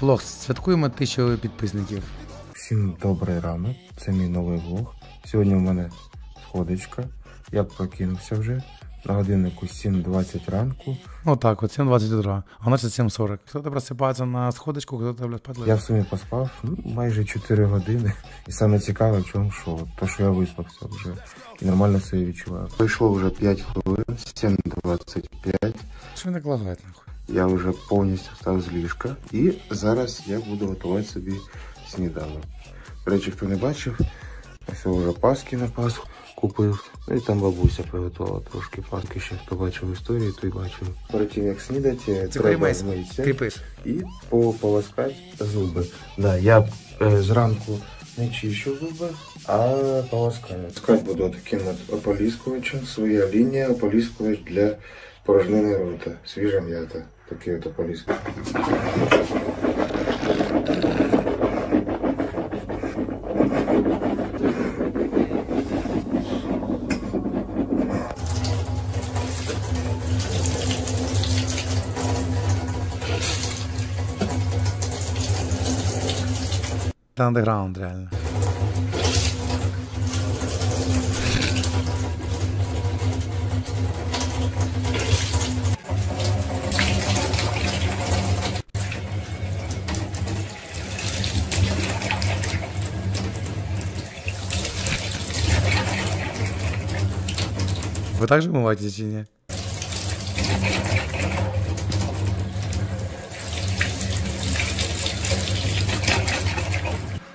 Влог, святкуємо тисячу підписників. Всім добрий ранок, це мій новий влог. Сьогодні в мене сходочка. Я прокинувся вже. На годиннику 7.20 ранку. Отак, от 7.20 утра, а нас 7.40. Хто-то просипається на сходочку, хто-то блядь, спати Я в сумі поспав ну, майже 4 години. І саме цікаве, в чому що, то що я виспався вже і нормально себе відчуваю. Пройшло вже 5 хвилин, 7.25. Що не лагать, нахуй? Я вже повністю став з ліжка. І зараз я буду готувати собі сніданок. До речі, хто не бачив, ось вже паски на Пасху купив. Ну і там бабуся приготувала трошки паски ще. Хто бачив історію, той бачив. Перед тим як снідати, треба змитися і пополоскати зуби. Да, я е, зранку не чищу зуби, а полоскаю. Скать буду таким от ополіскувачем. Своя лінія ополіскувач для порожнини рота. Свіжа м'ята. От ополіскувач. Це андеграунд, реально. Ви так же вмиваєтесь чи?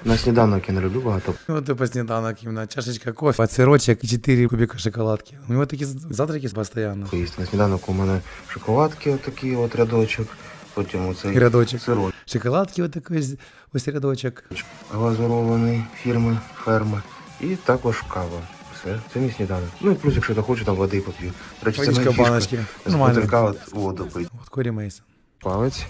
На сніданок я не люблю багато. Ну, типа сніданок, іменно чашечка кофе, сирочок і 4 кубика шоколадки. У нього такі завтраки постійно. Їсти. На сніданок у мене шоколадки, отакий от рядочок. Потім оцей рядочок. сирок Шоколадки такий ось- ось рядочок. глазурований фірми, ферми. І також кава. Все, це мій сніданок. Ну і плюс, якщо я хочу, там води поп'ю. До речі, це Водичка моя в фішка. баночці. З Нормально. бутилька от воду пить. От Корі Мейсон. Палець.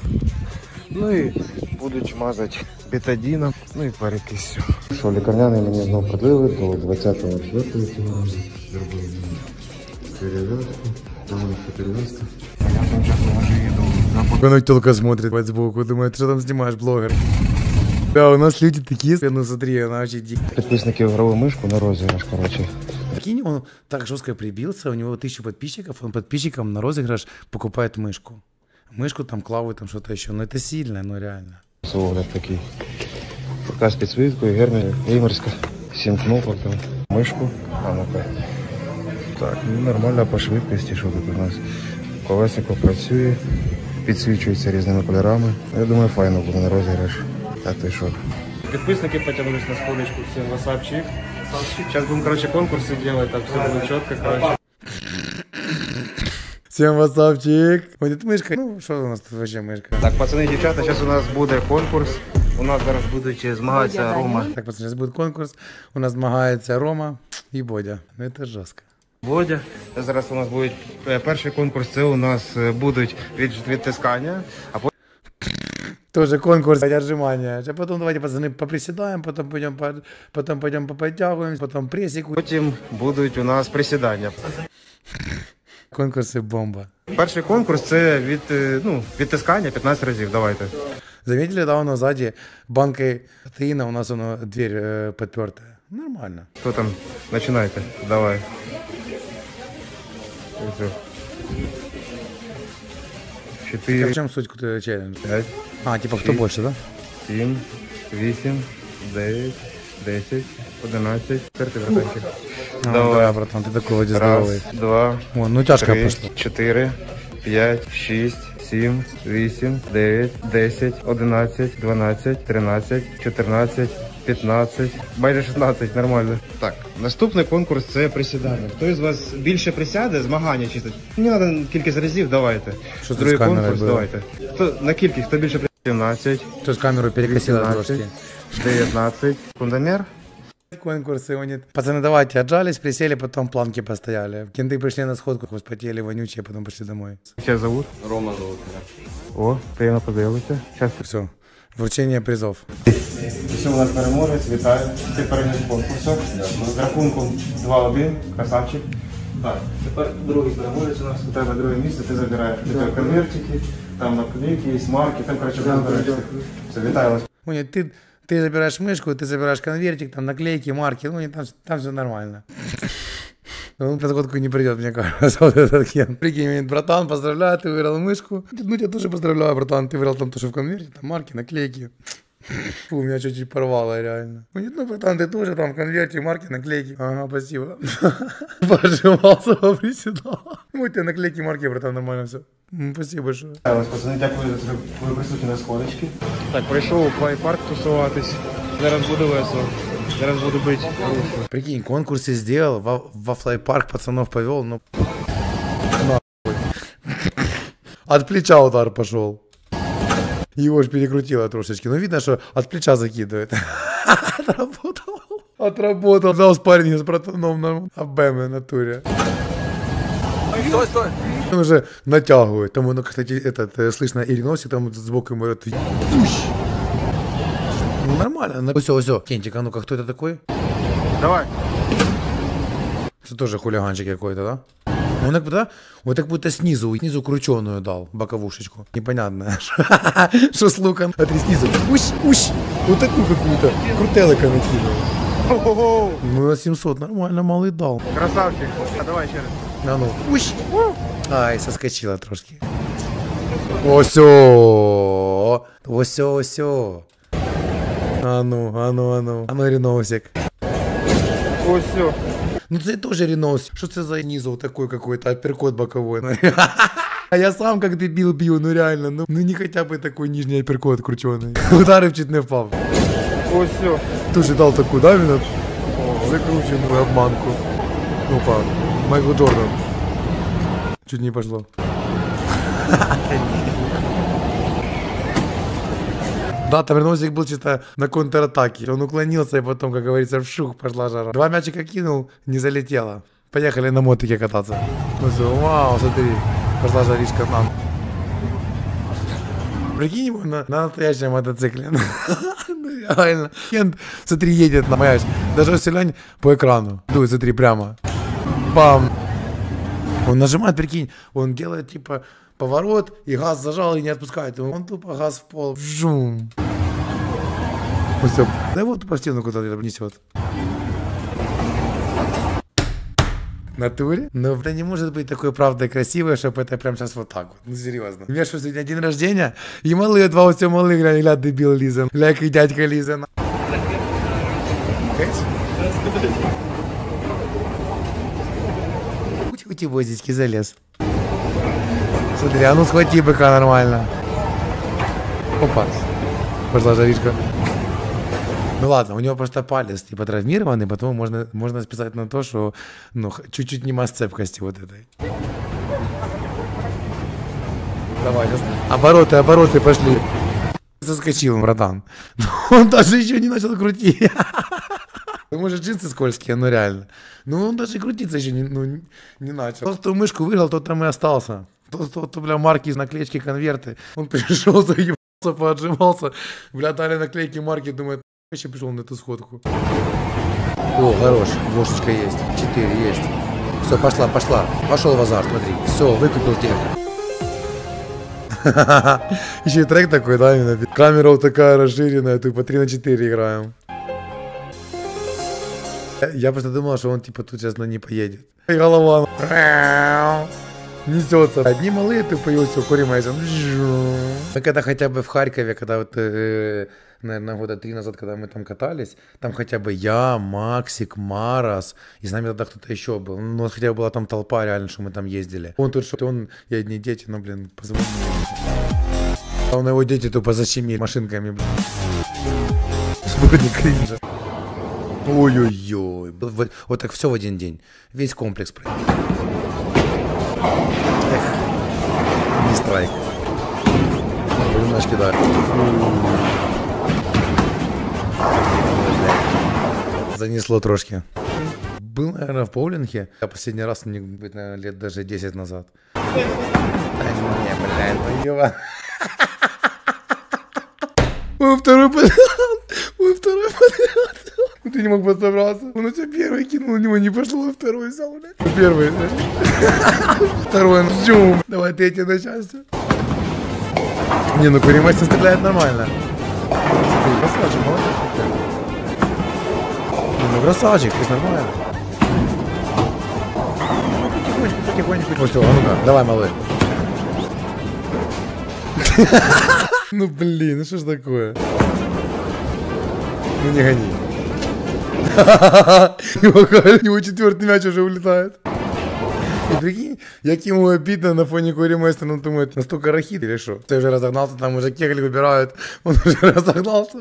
Ну і будуть мазати бетадіном, ну і перекисю. Що, лікарняний мені знову продлили до 20-го четвертого цього разу. Зробили мені перев'язку. Доводиться перев'язка. Я тим часом вже їду на Воно тільки смотрит бать, сбоку, думает, что там снимаешь, блогер. Да, у нас люди такие, ну смотри, она вообще дик. Підписників граву мишку на розіграш, коротше. Прикинь, он так жестко прибился, у него тысяча подписчиков, он подписчикам на розыгрыш покупает мышку. Мышку там, клавы, там что-то еще. Ну это сильно, ну реально. Огляд такий. Рука з підсвіткою, гермі, геймерська. Сім кнопок там. Мишку. А ну-ка. Так, ну нормально по швидкості, що тут у нас. Колесико працює, підсвічується різними кольорами. Я думаю, файно буде на розіграш. Так ти що? Підписники потягнулись на сходочку, всем васапчик. Сейчас будем, короче, конкурсы делать, там все будет четко, короче. Всем васапчик. Вот это мышка. Ну, что у нас тут вообще мышка? Так, пацани, дівчата, зараз у нас буде конкурс. У нас зараз будуть змагатися Рома. Так, пацаны, сейчас будет конкурс. У нас змагається Рома и Бодя. Ну это жестко. Водя. Зараз у нас буде е, перший конкурс. Це у нас е, будуть від відтискання, а потім Тоже конкурс отжимания. А потом давайте, пацаны, поприседаем, потом пойдем, по, потом пойдем поподтягиваемся, потом прессику. потім будуть у нас присідання. Конкурсы бомба. Перший конкурс це від е, ну, відтискання 15 разів. Давайте. Заметили, да, у нас сзади банкой протеина, у нас оно, дверь э, подпертая. Нормально. Хто там? Починайте. Давай. Ось. А Чотири, в чем суть э, челленджа? п'ять, А, типа хто більше, так? 7, 8, 9, 10, 11, четвертий братанчик. А, ну, Давай. Братан, ти такого дізнавий. Раз, два, О, ну тяжко три, пішло. 4, 5, 6, 7, 8, 9, 10, 11, 12, 13, 14, 15, майже 16, нормально. Так, наступний конкурс це присідання. Хто із вас більше присяде, змагання чисто. Мені треба кількість разів, давайте. Що Другий конкурс, давайте. Хто на кількість, хто більше присяде? 17, То есть камеру перекосила 18, трошки. 19. Секундомер. Конкурсы у них. Пацаны, давайте, отжались, присели, потом планки постояли. Кенты пришли на сходку, вспотели, вонючие, потом пошли домой. Як тебе зовут? Рома зовут О, приємно подивилися. Зараз Все. Вручение призов. Все, у нас переможець, вітаю. Ти переміг конкурсу. З рахунком 2-1, красавчик. Так, тепер другий переможець у нас. У тебе друге місце, ти забираєш Тепер конвертики, там наклейки є, марки, там, коротше, розбираєшся. Все, вітаю вас. Понял, ты, ты забираешь мышку, ты забираешь конвертик, там наклейки, марки, ну, и там, там все нормально. Он на закладку не придет, мне кажется, вот этот кен. Прикинь, говорит, братан, поздравляю, ты выиграл мышку. Ну, тебя тоже поздравляю, братан, ты выиграл там то, что в конверте, там марки, наклейки. Фу, меня чуть-чуть порвало, реально. Говорит, ну, братан, ты тоже там в конверте, марки, наклейки. Ага, спасибо. Пожимался, приседал. Ну, у тебя наклейки, марки, братан, нормально все. Спасибо большое. Пацани, дякую за те, що ви присутні на сходочки. Так, прийшов у флайпарк тусуватись. Зараз буде весело. Зараз буду рушу. Прикинь, конкурсы сделал, во, во флайпарк пацанов повел, ну... нахуй. От плеча удар пошел. Его ж перекрутило трошечки. Ну, видно, что от плеча закидывает. Отработал. Отработал. Взял спарринг с братаном на АБМ натуре. Стой, стой. Он уже натягивает. Там, ну, кстати, этот, э, слышно, Ириноси там сбоку ему это... Ну, нормально. Все, все. Кентик, а ну-ка, кто это такой? Давай. Это тоже хулиганчик какой-то, да? Он как будто, вот как будто снизу, снизу крученую дал, боковушечку. Непонятно. Что с луком? Смотри, снизу. Уш, уш. Вот такую какую-то. Крутелика накинул. Ну, на 700 нормально малый дал. красавчик. А давай ще раз. А ну. Уш. Ай, соскочила трошки. Осьо. Осьо, осьо. А ну, а ну, а ну. А ну, Реносик. Все. Ну це теж Ренос. Що це за низу такой какой-то апперкот боковой? Ну, А я сам как дебил бью, ну реально, ну, ну не хотя бы такой нижний апперкот крученый. Ударив чуть не впав. Ось все. Тоже дал такую, да, именно? Закрученную обманку. Ну-ка, Майкл Джордан. Чуть не пошло. Да, там Реносик был чисто на контратаке. Он уклонился, и потом, как говорится, в шух пошла жара. Два мячика кинул, не залетело. Поехали на мотике кататься. Ну все, вау, смотри, пошла жаришка нам. Прикинь его на, на настоящем мотоцикле. Ну, Реально. Смотри, едет на мяч. Даже селянь по экрану. Дует, смотри, прямо. Бам. Он нажимает, прикинь, он делает типа поворот, и газ зажал и не отпускает. Он тупо газ в пол. Жум. Да вот по стену куда-то несет. Натуре? Но это не может быть такой правдой красивой, чтобы это прям сейчас вот так вот. Ну серьезно. У меня что, сегодня день рождения? И малые два все малые, гля, гля, дебил Лиза. Гля, как дядька Лиза. на- Ути, ути, возички, залез. Смотри, а ну схвати быка нормально. Опа. Пошла жаришка. Ну ладно, у него просто палец типа травмированный, потом можно, можно списать на то, что ну, чуть-чуть нема сцепкости вот этой. Давай, сейчас. Обороты, обороты пошли. Заскочил, братан. Он даже еще не начал крутить. Ну, может, джинсы скользкие, ну реально. Ну, он даже крутиться еще не, ну, не- начал. Тот, кто мышку выиграл, тот там и остался. Тот, кто, кто, бля, марки, наклеечки, конверты. Он пришел, заебался, поотжимался. Бля, дали наклейки, марки, думает, еще пришел на эту сходку. О, хорош, двушечка есть. Четыре есть. Все, пошла, пошла. Пошел в азарт, смотри. Все, выкупил тех. Еще и трек такой, да, именно. Камера вот такая расширенная, тупо 3 на 4 играем. Я- Я просто думал, что он типа тут сейчас на не поедет. И голова несется. Одни малые ты появился, куримайся. Так это хотя бы в Харькове, когда вот, э, наверное, года три назад, когда мы там катались, там хотя бы я, Максик, Марас, и с нами тогда кто-то еще был. Ну, хотя бы была там толпа реально, что мы там ездили. Он тут что он и одни дети, ну, блин, позвонили. А он его дети тупо защемили машинками, блин. Спутник кринжа. Ой-ой-ой. Вот, вот так все в один день. Весь комплекс пройти. Эх, не страйк. Немножко, да. Занесло трошки. Был, наверное, в боулинге. Я последний раз, мне, наверное, лет даже 10 назад. Да не, блядь, ну ёба. Мой второй подряд. Мой второй подряд. Не мог подсобраться. Он у тебя первый кинул, у него не пошло, второй взял, блядь. Первый? Второй, ну, ждем. Давай третий на счастье. Не, ну Куримайся стреляет нормально. Красавчик, молодец. Ну красавчик, ты нормально. Потихонечку, потихонечку. Ну все, а ну-ка, давай, малый. Ну блин, ну что ж такое? Ну не гони. У него четвертый мяч уже улетает. И прикинь, як ему обидно на фоне Кори Мейстера, он думает, настолько рахит или что? Ты уже разогнался, там уже кегли выбирают, он уже разогнался.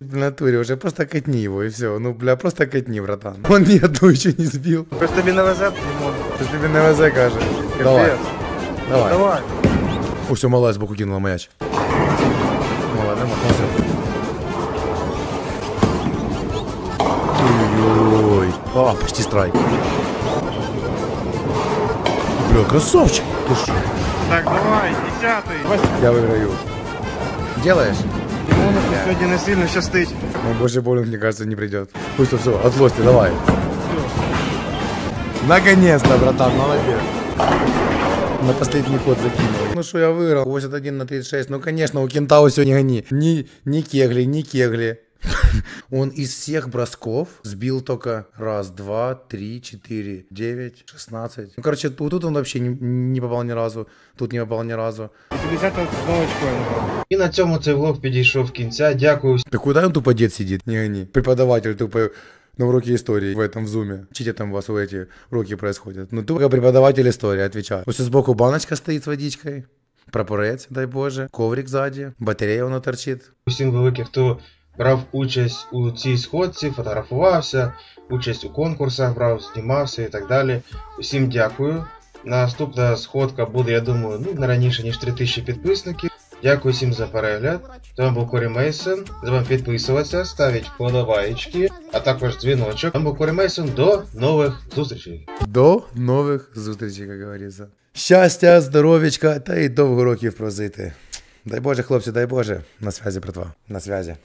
В натуре уже просто катни его и все. Ну, бля, просто катни, братан. Он ни одну еще не сбил. Просто тобі не везе, не можу. Ты тебе на ВЗ каже. Давай, давай. Давай. О, все, малая сбоку кинула мяч. Малая, нормально, все. Ой-ой. А, почти страйк. Бля, красавчик. Ты что? Так, давай, десятий. Я выиграю. Делаешь? Йому сьогодні не сильно щастить. Ну, больше боулинг, мне кажется, не придет. Пусть все, от злости, давай. Наконец-то, братан, молодец На последний ход закинул. Ну что, я выиграл. 81 на 36. Ну, конечно, у Кентау все не гони. Ни, ни кегли, ни кегли. Он из всех бросков сбил только раз, два, три, четыре, девять, шестнадцать. Ну, короче, тут тут он вообще не, не попал ни разу. Тут не попал ни разу. 50 знову очко я набрав. І на цьому цей влог підійшов кінця. Дякую Да куда он тупо дед сидит? Не гони. Преподаватель тупо на уроке истории в этом в зуме. Чите там у вас у эти уроки происходят. Ну тупо преподаватель истории отвечает. Вот сбоку баночка стоит с водичкой. Прапорець, дай Боже, коврик сзади, батарея воно торчит. всім великим, хто брав участь у цій сходці, фотографувався, участь у конкурсах брав, знімався і так далі. Усім дякую. Наступна сходка буде, я думаю, ну не раніше, ніж 3000 підписників. Дякую всім за перегляд. З вами був Корі Мейсон. З вами підписуватися, ставіть вподобайки, а також дзвіночок. З вами був Корі Мейсон. До нових зустрічей. До нових зустрічей, як говориться. Щастя, здоров'ячка та й довго років прожити. Дай Боже, хлопці, дай Боже. На связі, братва. На связі.